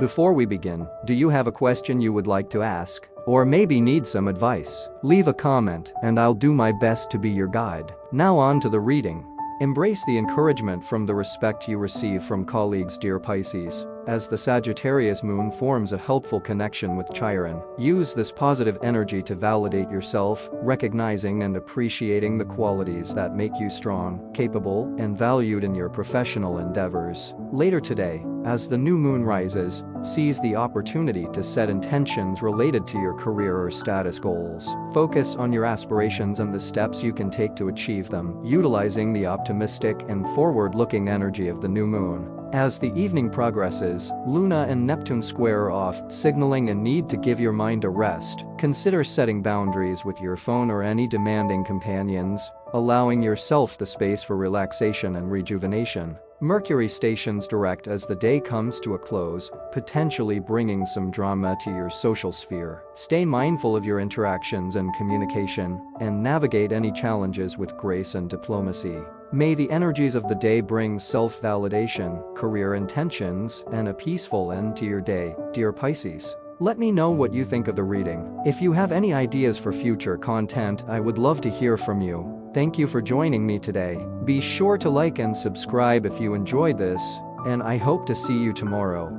Before we begin, do you have a question you would like to ask? Or maybe need some advice? Leave a comment and I'll do my best to be your guide. Now on to the reading. Embrace the encouragement from the respect you receive from colleagues dear Pisces, as the Sagittarius moon forms a helpful connection with Chiron. Use this positive energy to validate yourself, recognizing and appreciating the qualities that make you strong, capable, and valued in your professional endeavors. Later today, as the new moon rises, seize the opportunity to set intentions related to your career or status goals. Focus on your aspirations and the steps you can take to achieve them, utilizing the optimistic and forward-looking energy of the new moon. As the evening progresses, Luna and Neptune square off, signaling a need to give your mind a rest. Consider setting boundaries with your phone or any demanding companions, allowing yourself the space for relaxation and rejuvenation. Mercury stations direct as the day comes to a close, potentially bringing some drama to your social sphere. Stay mindful of your interactions and communication, and navigate any challenges with grace and diplomacy. May the energies of the day bring self-validation, career intentions, and a peaceful end to your day, dear Pisces. Let me know what you think of the reading. If you have any ideas for future content I would love to hear from you. Thank you for joining me today. Be sure to like and subscribe if you enjoyed this, and I hope to see you tomorrow.